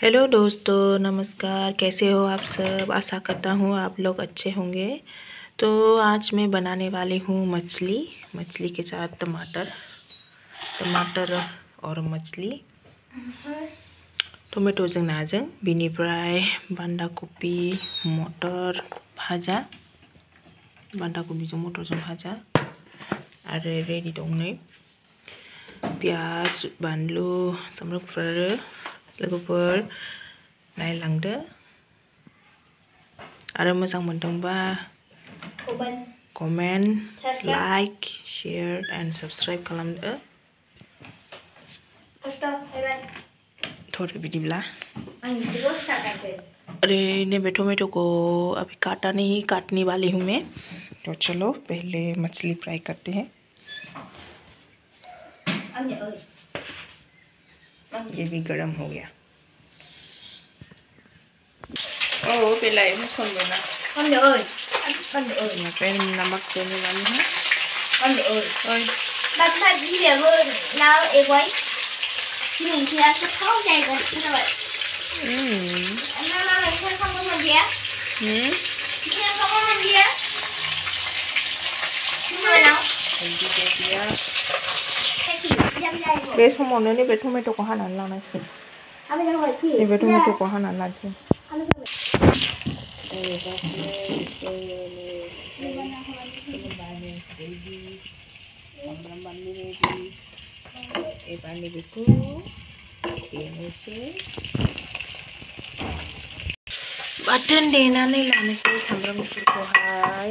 Hello दोस्तों, नमस्कार। कैसे हो आप सब? आशा करता हूँ आप लोग अच्छे होंगे। तो आज मैं बनाने वाली हूँ मछली। मछली के साथ टमाटर। टमाटर और मछली। टमेट'जों नाजों बिनिफ्राय बान्दा कबि मटर भाजा। बान्दा कबिजों मटरजों भाजा। आरो रेडि दं नै पियाज, बानलु सामब्राम लोगोफोर नायलांदो। आरो मोजां मोनदोंबा comment. Like share and subscribe खालामदो। थोर बिदिब्ला। अरे नैबे टमेटो अभी काटा नहीं काटने वाली हूँ मैं तो चलो पहले मछली फ्राई करते हैं ये भी गर्म हो गया। ओ पहला इसमें सुन लेना। अंडे ओए अंडे ओए यहाँ पे नमक देने वाली है। अंडे ओए ओए। Bạn thật đi về vườn lao ấy quấy. Nhưng thì ăn rất khó này còn thế ừ. nào vậy. Nó nó mình không có mình vía ừ. Không có mình vía không phải đâu mình đi về vía बे समावनो नैबे टमेट'खौ हानानै लानांसिगोन नैबे टमेट'खौ हानानै लानोसै এবার নেবেকু देनोसै बाथोन देनानै लानोसै सामब्राम गुफुरखौहाय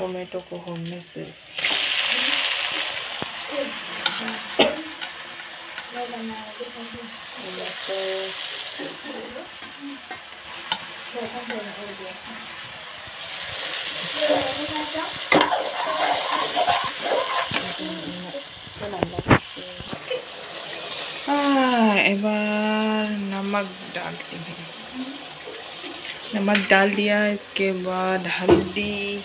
đi को chỗ. हाँ एबार नमक डालते हैं नमक डाल दिया इसके बाद हल्दी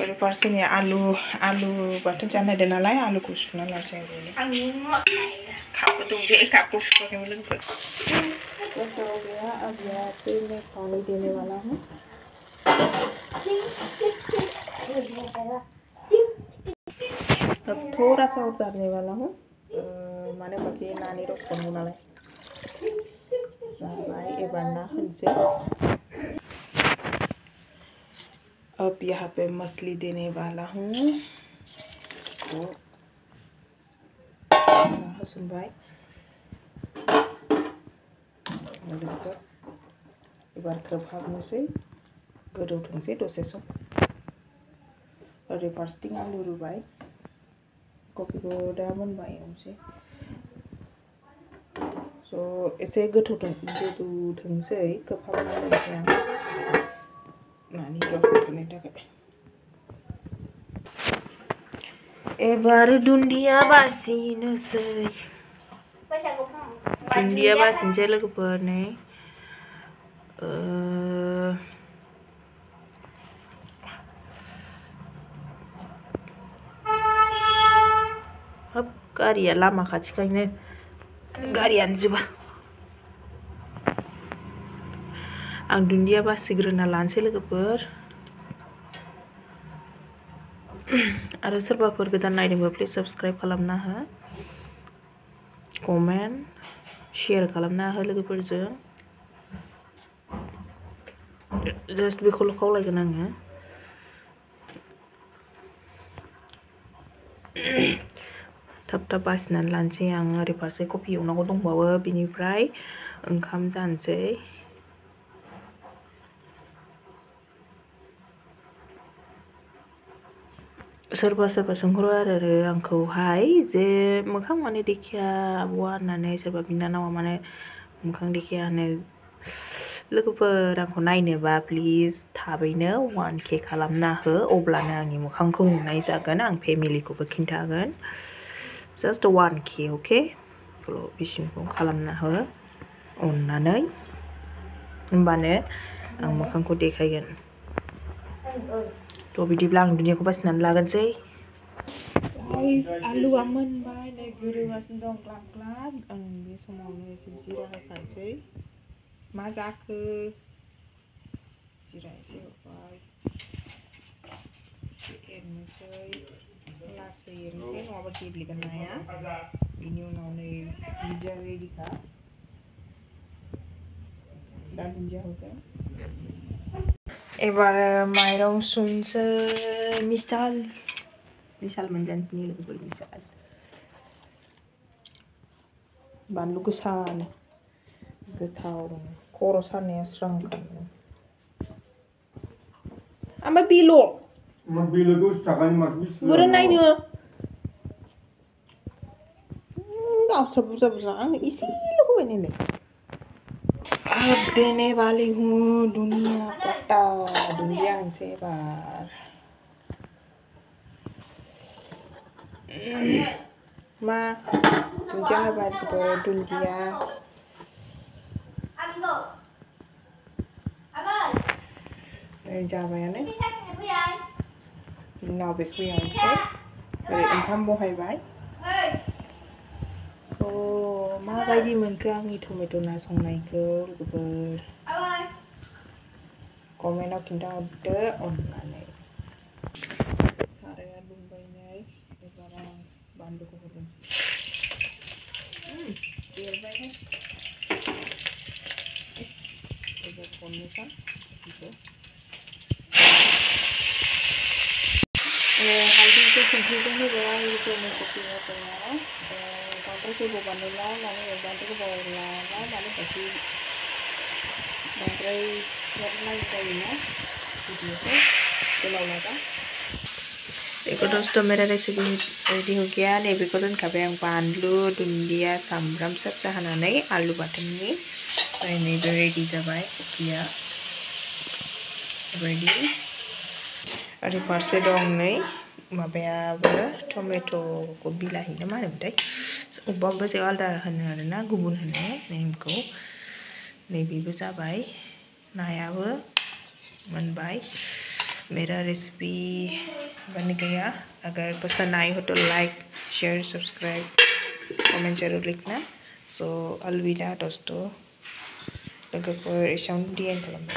ओरै फारसेनि आलु आलु बाथोन जानो नागिरदों नालाय आलुखौ सुना लानोसै आं बेनो Ăn miếng ngọt này nè. खाबो दं बे खाबखौ सुखाखैमोन लोगोफोर बस हो गया अब यहाँ पे मैं पानी देने वाला हूँ अब थोड़ा सा और डालने वाला हूँ अ, माने बाकी नानी रस दङ नालाय जाबाय एबार ना होनोसै अब यहाँ पे मछली देने वाला हूँ। ना होसनबाय लोगोफोर एबार खोबहाबनोसै गोदौथोंसै दसे सम ओरै फारसेथिं आलु रुबाय कबिखौ दा मोनबाय एवनोसै स' एसे गोथौ गोदौथोंसै खोबहाबनानै cũng không. दुन्दिया बासिनोसै लोगोफोर नै ओ, हाब गारिया लामा खाथिखायनो गारियानो जोबा। आं दुन्दिया बासिग्रोना लानोसै लोगोफोर। आरो सोरबाफोर गोदान नायदोंबा प्लिज साबस्क्राइब खालामना हो। कमेन्ट, शेयार खालामना हो लोगोफोरजों। जास्ट बेखौल' खावलायगोन आङो। थाब थाब बासिनानै लानोसै आं, ओरै फारसे कफि एवनांगौ दंबावो, बिनिफ्राय ओंखाम जानोसै। सोरबा सोरबा सोंहरो आरो आंखौहाय जे मोखां माने देखाया आब'आ होननानै सोरबा बिनानावा माने मोखां देखाया होनो लोगोफोर आंखौ नायनोबा प्लिज थाबैनो वान के खालामना हो अब्लानो आंनि मोखांखौ नुनाय जागोन आं फेमिलिखौबो खिन्थागोन जास्ट वान के अके बिसिमखौ खालामना हो अननानै होमबानो आं मोखांखौ देखायगोन थ' बिदिब्ला आं दुनियाखौ बासिनानै लागोनसै आलुआ मोनबाय नै गोदौगासिनो दं ग्लाब ग्लाब आं बे समावनो एसे जिरा होखानोसै मा जाखो जिरा एसे होबाय एरनोसै लासै एरनोसै नङाबा गेब्लेगोन नाया बिनि उनाव नै दुन्दिया रेडिखा दा दुन्दिया होगोन एबार माइरं सुनसै मिसाल मिसाल मोनजानोसै लोगोफोर मिसाल बानलु गोसानो गोथाव दङ खर' सानाया स्रां खारो ओमफ्राय bell' Mas bila dua takkan mas bisa. बोरै नायनो गावस्रा बुरजा बुरजा आं एसेल' होबाय नायलाय अब देने वाली हूँ दुनिया पट्टा दुनिया से बार मा दुन्दिया होबाय गोदो दुन्दिया Ăn ngủ. Anh ơi, नै जाबायानो đi khách nhà bây giờ. उनाव बेखौ एवनोसै ओरै ओंखाम बहायबाय Ê, स' माबायदि मोनखो आंनि टमेट' ना संनायखौ लोगोफोर. कमेन्टआव खिन्थाहरदो अननानै। साराया दुंबाय एबार आं बानलुखौ हरगोन। देरबायहाय। एबार होबाय लोगोफोरनो कफि होबाय। लाबा देखो दोस्तों मेरा रेसिपी रेडी हो गया नैबेखौ दोनखाबाय आं बानलु दुन्दिया सामब्राम फिसा फिसा हानानै आलु बाथोननि ओमफ्राय नैबे रेडि जाबाय कफिया रेडि ओरै फारसे दं नै माबायाबो टमेट'खौ बिलाहि ना मा होनोमोनथाय अबेबा आलादा होनो गुबुन होनो नेमखौ नैबेबो जाबाय नायाबो बनबाई मेरा रेसिपी बन गया। अगर पसंद आई हो तो लाइक शेयर सब्सक्राइब कमेंट ज़रूर लिखना। सो अलविदा दोस्तों। लोगोफोर एसेयावनो डिएन खालामबाय